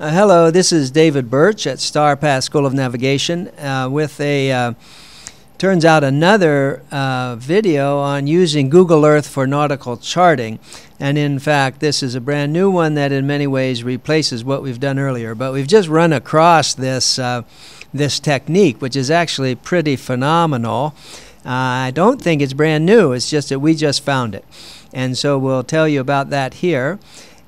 Uh, hello, this is David Burch at Starpath School of Navigation uh, with a, uh, turns out, another uh, video on using Google Earth for nautical charting. And in fact, this is a brand new one that in many ways replaces what we've done earlier. But we've just run across this, uh, this technique, which is actually pretty phenomenal. Uh, I don't think it's brand new, it's just that we just found it. And so we'll tell you about that here.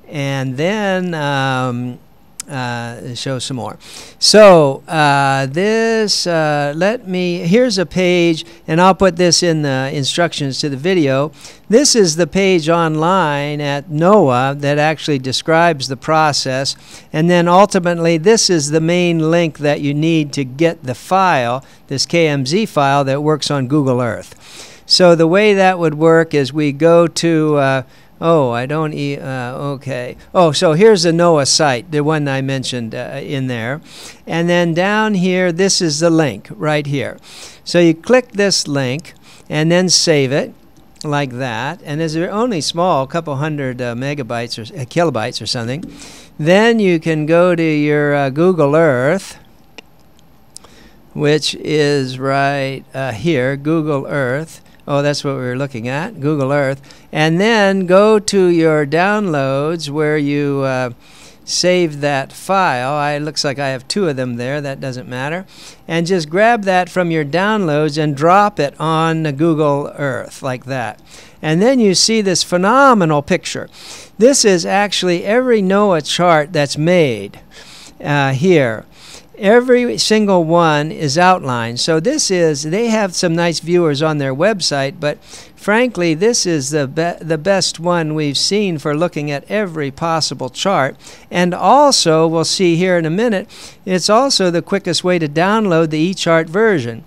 And then um, uh, show some more. So uh, this, uh, let me, here's a page, and I'll put this in the instructions to the video. This is the page online at NOAA that actually describes the process. And then ultimately, this is the main link that you need to get the file, this KMZ file that works on Google Earth. So the way that would work is we go to uh, Oh, I don't eat. Uh, okay. Oh, so here's the NOAA site, the one I mentioned uh, in there. And then down here, this is the link right here. So you click this link and then save it like that. And it's only small, a couple hundred uh, megabytes or uh, kilobytes or something. Then you can go to your uh, Google Earth, which is right uh, here, Google Earth. Oh, that's what we were looking at, Google Earth. And then go to your downloads where you uh, saved that file. I looks like I have two of them there. That doesn't matter. And just grab that from your downloads and drop it on Google Earth like that. And then you see this phenomenal picture. This is actually every NOAA chart that's made uh, here every single one is outlined. So this is they have some nice viewers on their website, but frankly, this is the be- the best one we've seen for looking at every possible chart. And also, we'll see here in a minute, it's also the quickest way to download the eChart version.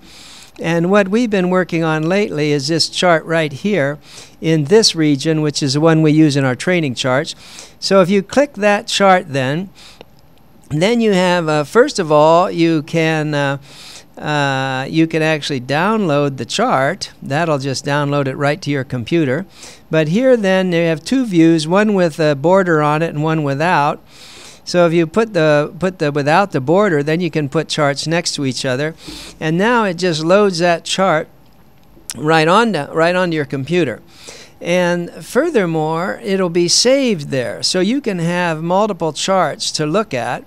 And what we've been working on lately is this chart right here in this region, which is the one we use in our training charts. So if you click that chart then, then you have, uh, first of all, you can uh, uh, you can actually download the chart. That'll just download it right to your computer. But here, then, you have two views: one with a border on it and one without. So if you put the put the without the border, then you can put charts next to each other, and now it just loads that chart right on right onto your computer. And furthermore, it'll be saved there. So you can have multiple charts to look at,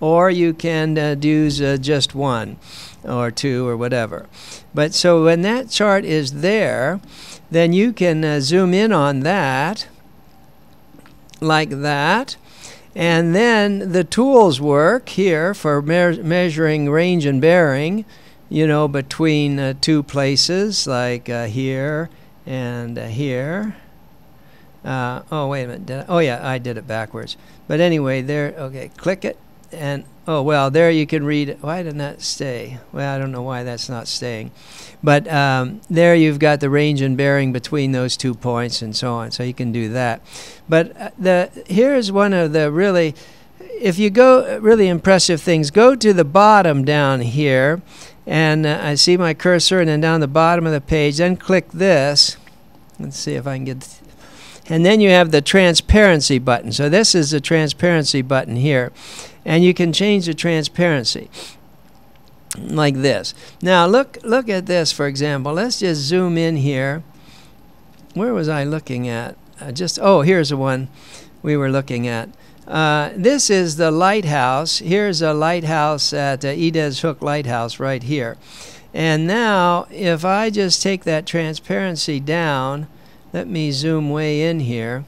or you can uh, do uh, just one or two or whatever. But so when that chart is there, then you can uh, zoom in on that like that. And then the tools work here for me measuring range and bearing, you know, between uh, two places like uh, here and uh, here. Uh, oh, wait a minute. I, oh, yeah, I did it backwards. But anyway, there, okay, click it. And, oh, well, there you can read. Why didn't that stay? Well, I don't know why that's not staying. But um, there you've got the range and bearing between those two points and so on. So you can do that. But uh, the here's one of the really, if you go, really impressive things. Go to the bottom down here and uh, I see my cursor and then down the bottom of the page then click this let's see if I can get and then you have the transparency button. So this is the transparency button here and you can change the transparency like this. Now look look at this for example. Let's just zoom in here. Where was I looking at? Uh, just oh here's the one we were looking at. Uh, this is the lighthouse. Here's a lighthouse at uh, Ediz Hook Lighthouse right here. And now, if I just take that transparency down, let me zoom way in here.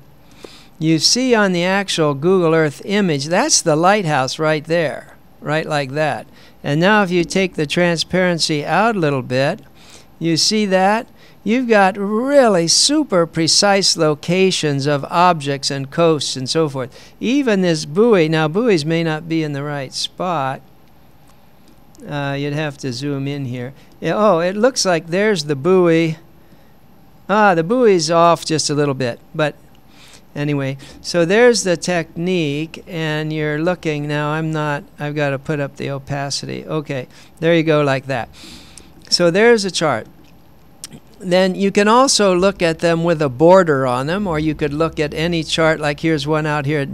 You see on the actual Google Earth image, that's the lighthouse right there, right like that. And now if you take the transparency out a little bit, you see that? you've got really super precise locations of objects and coasts and so forth. Even this buoy, now buoys may not be in the right spot. Uh, you'd have to zoom in here. Yeah, oh, it looks like there's the buoy. Ah, the buoy's off just a little bit, but anyway, so there's the technique, and you're looking now. I'm not, I've got to put up the opacity. Okay, there you go, like that. So there's a chart then you can also look at them with a border on them, or you could look at any chart, like here's one out here at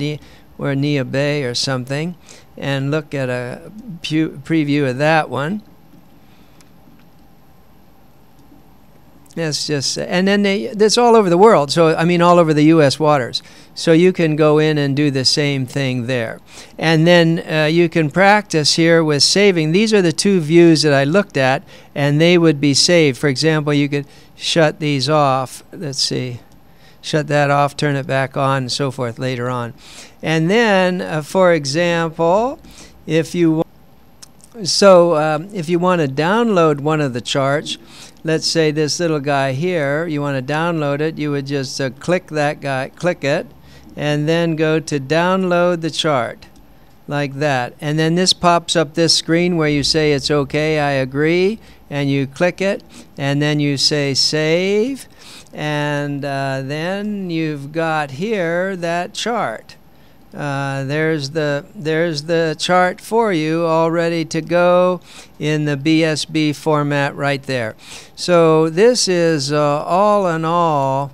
the, Neah Bay or something and look at a preview of that one. It's just, and then they, that's all over the world. So, I mean, all over the U.S. waters. So you can go in and do the same thing there. And then uh, you can practice here with saving. These are the two views that I looked at, and they would be saved. For example, you could shut these off. Let's see. Shut that off, turn it back on, and so forth later on. And then, uh, for example, if you so um, if you want to download one of the charts, let's say this little guy here, you want to download it, you would just uh, click that guy, click it, and then go to download the chart like that. And then this pops up this screen where you say it's okay, I agree, and you click it, and then you say save, and uh, then you've got here that chart. Uh, there's the there's the chart for you all ready to go in the BSB format right there. So this is uh, all in all.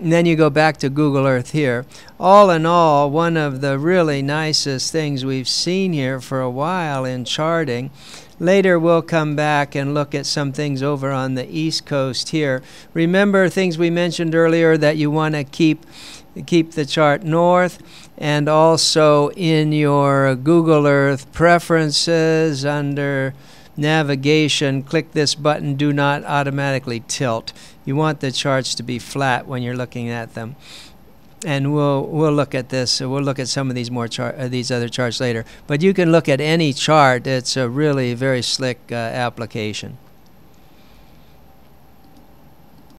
And then you go back to Google Earth here. All in all, one of the really nicest things we've seen here for a while in charting. Later, we'll come back and look at some things over on the East Coast here. Remember things we mentioned earlier that you want to keep keep the chart north and also in your Google Earth preferences under navigation click this button do not automatically tilt. You want the charts to be flat when you're looking at them. And we'll we'll look at this we'll look at some of these more chart uh, these other charts later. But you can look at any chart it's a really very slick uh, application